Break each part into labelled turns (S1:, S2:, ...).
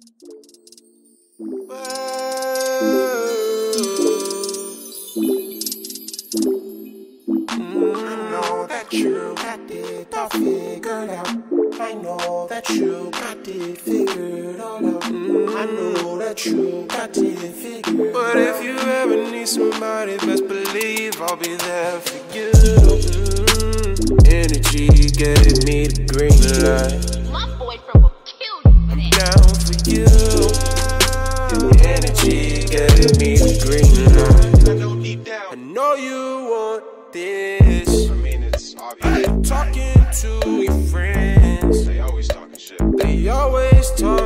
S1: I know that you got it all figured out. I know that you got it figured all out. I know that you got it figured out
S2: But if you ever need somebody, best believe I'll be there for you. Mm. Energy gave me the green light.
S3: For
S2: you. Energy gave me the green.
S1: I know deep
S2: I know you want this.
S1: I mean, it's obvious.
S2: Talking to your friends,
S1: They always talking shit.
S2: they always talking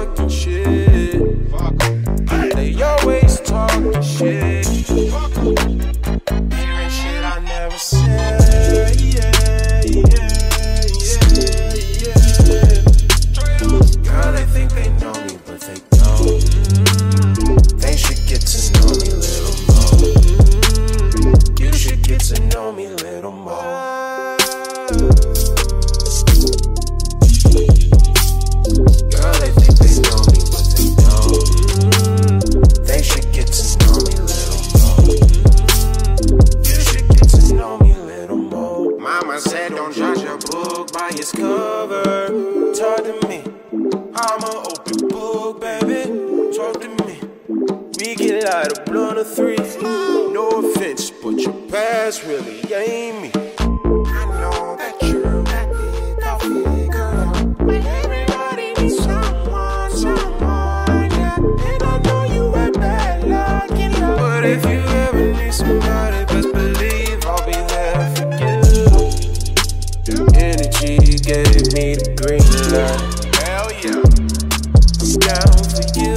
S2: I'm an open book, baby. Talk to me. We can light a blunt or three. No offense, but your past really ain't me.
S1: I know that you got it all figured out. Everybody needs someone, someone, yeah. And I know you had bad luck in love.
S2: But if you ever need somebody, best believe I'll be there for you. Energy gave me the green light.
S1: Hell yeah.
S2: I'm down for you.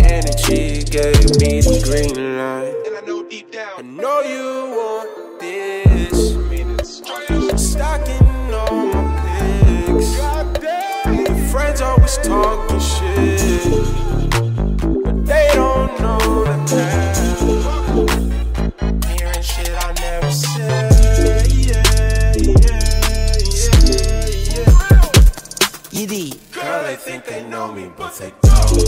S2: Energy gave me the green light.
S1: And I know deep
S2: I know you want this.
S1: I mean, it's obvious.
S2: Stocking all my pics. Your friends always talking shit. Girl, they think they know me, but they don't.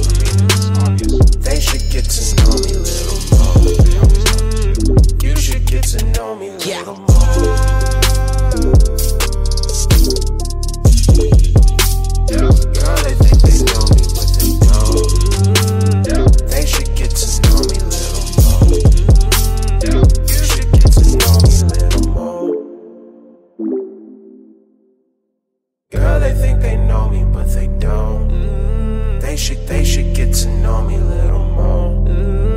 S2: They should get to know me little they think they know me, but they don't. Mm. They should, they should get to know me a little more. You